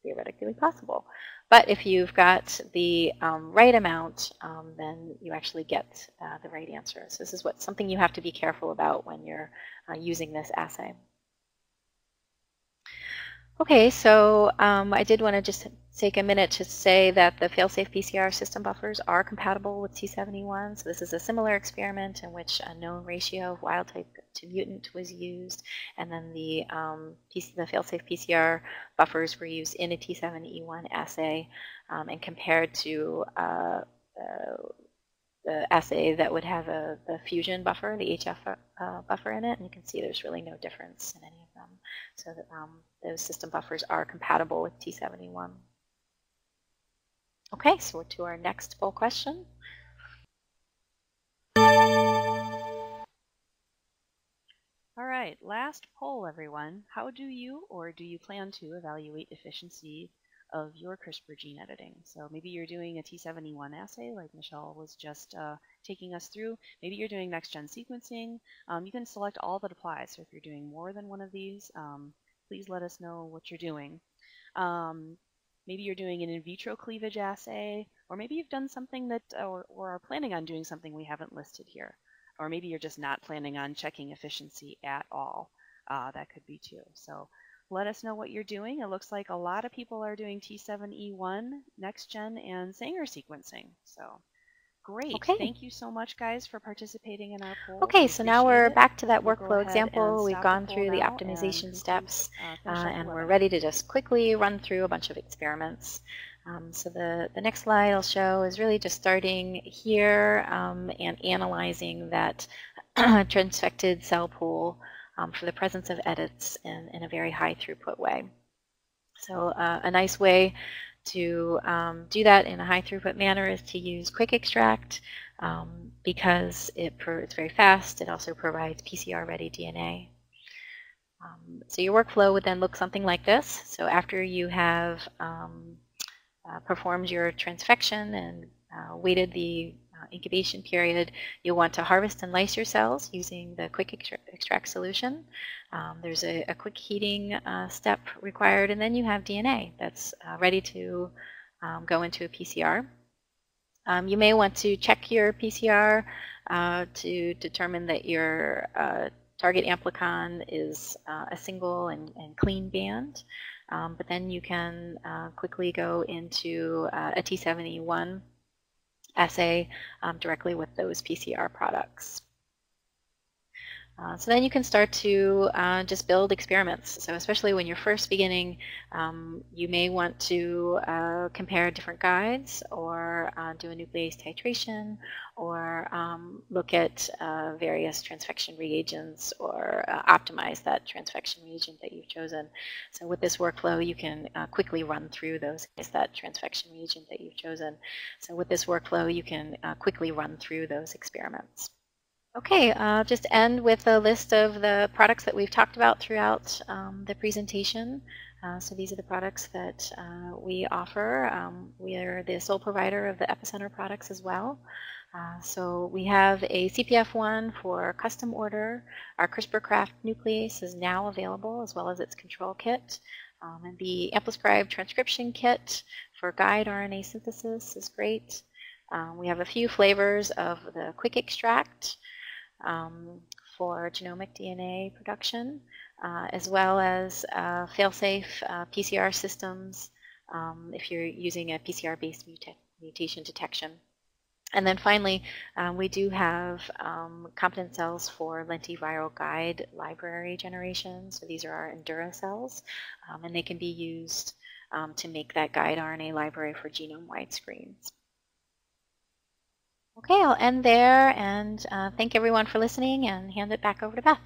Speaker 2: theoretically possible. But if you've got the um, right amount, um, then you actually get uh, the right answer. So this is what something you have to be careful about when you're uh, using this assay. Okay, so um, I did want to just take a minute to say that the failsafe PCR system buffers are compatible with T71. So this is a similar experiment in which a known ratio of wild type to mutant was used, and then the, um, the failsafe PCR buffers were used in a T7E1 assay um, and compared to uh, uh, the assay that would have a, the fusion buffer, the HF uh, buffer in it, and you can see there's really no difference in any. So that, um, those system buffers are compatible with T71. Okay, so we're to our next poll question.
Speaker 1: All right, last poll, everyone. How do you or do you plan to evaluate efficiency of your CRISPR gene editing? So maybe you're doing a T71 assay like Michelle was just uh, taking us through. Maybe you're doing next-gen sequencing. Um, you can select all that applies. So if you're doing more than one of these, um, please let us know what you're doing. Um, maybe you're doing an in vitro cleavage assay, or maybe you've done something that, or, or are planning on doing something we haven't listed here. Or maybe you're just not planning on checking efficiency at all. Uh, that could be too. So let us know what you're doing. It looks like a lot of people are doing T7E1, next gen, and Sanger sequencing. So great.
Speaker 2: Okay.
Speaker 1: Thank you so much, guys, for participating in our poll.
Speaker 2: Okay, so now we're
Speaker 1: it.
Speaker 2: back to that
Speaker 1: We'll
Speaker 2: workflow example. We've gone
Speaker 1: the
Speaker 2: through the
Speaker 1: now and
Speaker 2: optimization steps,
Speaker 1: uh,
Speaker 2: uh,
Speaker 1: finish up the
Speaker 2: and we're ready to just quickly run through a bunch of experiments. Um, so the, the next slide I'll show is really just starting here um, and analyzing that transfected cell pool um, for the presence of edits in, in a very high throughput way. So uh, a nice way to um, do that in a high throughput manner is to use quick extract um, because it it's very fast. It also provides PCR ready DNA. Um, so your workflow would then look something like this. So after you have um, uh, performed your transfection and uh, waited the incubation period, you'll want to harvest and lyse your cells using the quick extract solution. Um, there's a, a, quick heating uh, step required, and then you have DNA that's uh, ready to um, go into a PCR. Um, you may want to check your PCR uh, to determine that your uh, target amplicon is uh, a single and, and clean band. Um, but then you can uh, quickly go into uh, a T7E1 assay um, directly with those PCR products. Uh, so then you can start to uh, just build experiments. So especially when you're first beginning, um, you may want to uh, compare different guides or uh, do a nuclease titration or um, look at uh, various transfection reagents or uh, optimize that transfection reagent that you've chosen. So with this workflow, you can quickly run through those is that transfection reagent that you've chosen. So with this workflow, you can quickly run through those experiments. Okay, uh, just end with a list of the products that we've talked about throughout um, the presentation. Uh, so these are the products that uh, we offer. Um, we are the sole provider of the Epicenter products as well. Uh, so we have a CPF1 for custom order. Our CRISPR-Craft nuclease is now available as well as its control kit. Um, and the AmpliScribe transcription kit for guide RNA synthesis is great. Um, we have a few flavors of the quick extract um, for genomic DNA production, uh, as well as uh, fail-safe uh, PCR systems um, if you're using a PCR-based muta mutation detection. And then finally, um, we do have um, competent cells for lentiviral guide library generation. So these are our Endura cells, um, and they can be used um, to make that guide RNA library for genome-wide screens. Okay, I'll end there and uh, thank everyone for listening and hand it back over to Beth.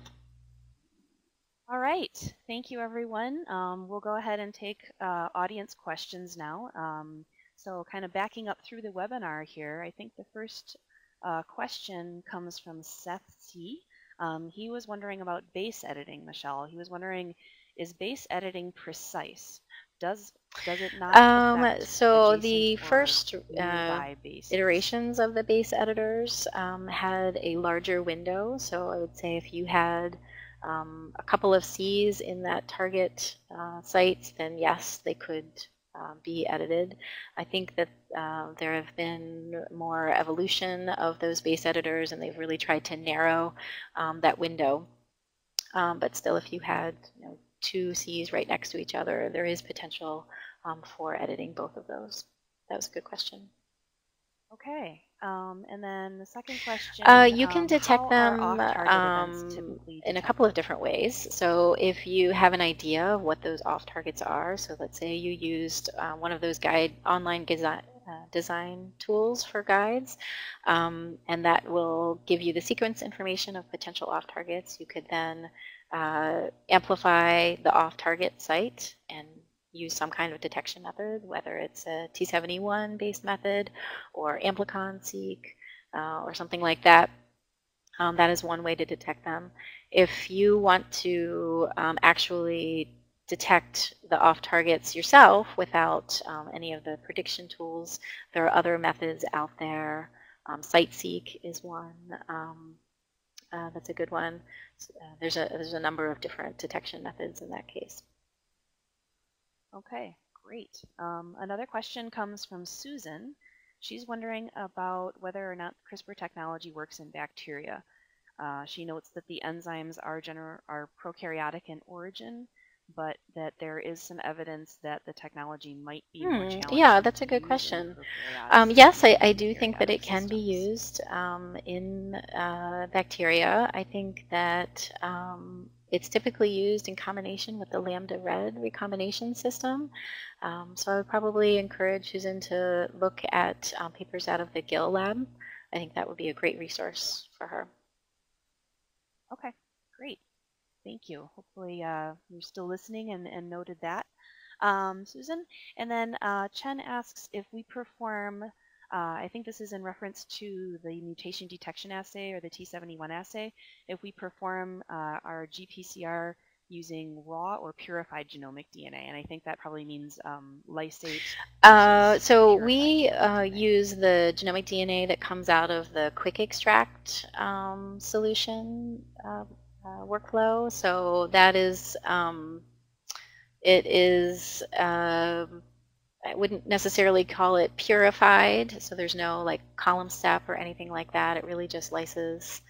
Speaker 1: All right. Thank you, everyone. Um, we'll go ahead and take uh, audience questions now. Um, so kind of backing up through the webinar here, I think the first uh, question comes from Seth C. Um, he was wondering about base editing, Michelle. He was wondering, is base editing precise? Does does it not?
Speaker 2: Um, so the first uh, iterations of the base editors um, had a larger window. So I would say if you had um, a couple of Cs in that target uh, site, then yes, they could uh, be edited. I think that uh, there have been more evolution of those base editors, and they've really tried to narrow um, that window. Um, but still, if you had you know, two Cs right next to each other, there is potential um, for editing both of those. That was a good question.
Speaker 1: Okay. Um, and then the second question.
Speaker 2: Uh, you can
Speaker 1: um,
Speaker 2: detect them
Speaker 1: um,
Speaker 2: in a couple of different ways. So if you have an idea of what those off targets are, so let's say you used uh, one of those guide online design, uh, design tools for guides, um, and that will give you the sequence information of potential off targets. You could then uh, amplify the off-target site and use some kind of detection method, whether it's a T7E1 based method or Amplicon-seq uh, or something like that. Um, that is one way to detect them. If you want to um, actually detect the off targets yourself without um, any of the prediction tools, there are other methods out there. Um, SiteSeq is one. Uh, that's a good one. Uh, there's a there's a number of different detection methods in that case.
Speaker 1: Okay, great. Um, another question comes from Susan. She's wondering about whether or not CRISPR technology works in bacteria. Uh, she notes that the enzymes are, are prokaryotic in origin, but that there is some evidence that the technology might be hmm. more challenging.
Speaker 2: Yeah, that's a good question. Um, yes, I, I, do think that it can systems. be used um, in uh, bacteria. I think that um, it's typically used in combination with the lambda red recombination system. Um, so I would probably encourage Susan to look at um, papers out of the Gill lab. I think that would be a great resource for her.
Speaker 1: Okay, great. Thank you. Hopefully uh, you're still listening and, and noted that, um, Susan. And then uh, Chen asks if we perform, uh, I think this is in reference to the mutation detection assay or the T71 assay, if we perform uh, our GPCR using raw or purified genomic DNA, and I think that probably means um, lysate.
Speaker 2: Uh, so we uh, use the genomic DNA that comes out of the quick extract um, solution uh, uh, workflow. So that is, um, it is, um, I wouldn't necessarily call it purified. So there's no like column step or anything like that. It really just lyses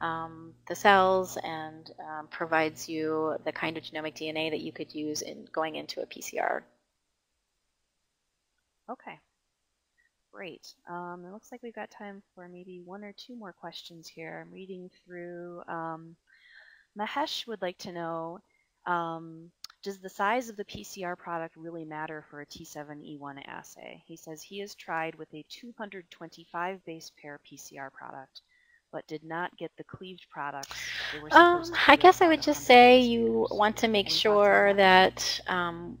Speaker 2: um, the cells and um, provides you the kind of genomic DNA that you could use in going into a PCR.
Speaker 1: Okay, great. Um, it looks like we've got time for maybe one or two more questions here. I'm reading through um, Mahesh would like to know, um, does the size of the PCR product really matter for a T7E1 assay? He says he has tried with a 225 base pair PCR product, but did not get the cleaved products.
Speaker 2: Um, I guess I would just say you want to make sure that um,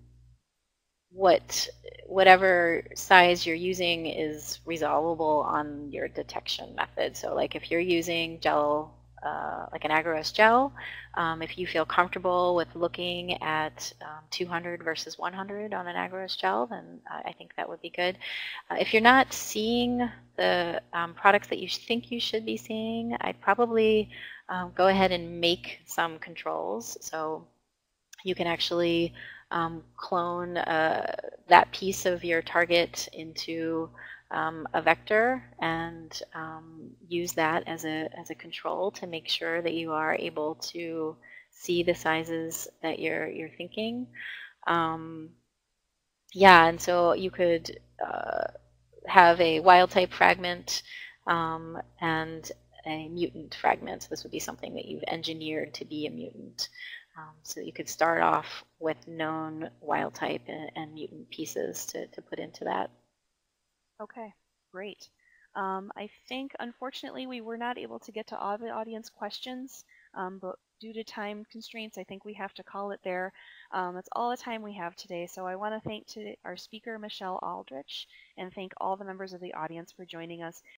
Speaker 2: what whatever size you're using is resolvable on your detection method. So like if you're using gel uh, like an agarose gel. Um, if you feel comfortable with looking at um, 200 versus 100 on an agarose gel, then I think that would be good. Uh, if you're not seeing the um, products that you think you should be seeing, I'd probably um, go ahead and make some controls. So you can actually um, clone uh, that piece of your target into um, a vector and um, use that as a, as a control to make sure that you are able to see the sizes that you're, you're thinking. Um, yeah, and so you could uh, have a wild type fragment um, and a mutant fragment. So This would be something that you've engineered to be a mutant. Um, so you could start off with known wild type and, and mutant pieces to, to put into that.
Speaker 1: Okay, great. Um, I think, unfortunately, we were not able to get to all the audience questions, um, but due to time constraints, I think we have to call it there. Um, that's all the time we have today. So I want to thank to our speaker, Michelle Aldrich, and thank all the members of the audience for joining us.